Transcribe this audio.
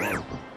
Whoa.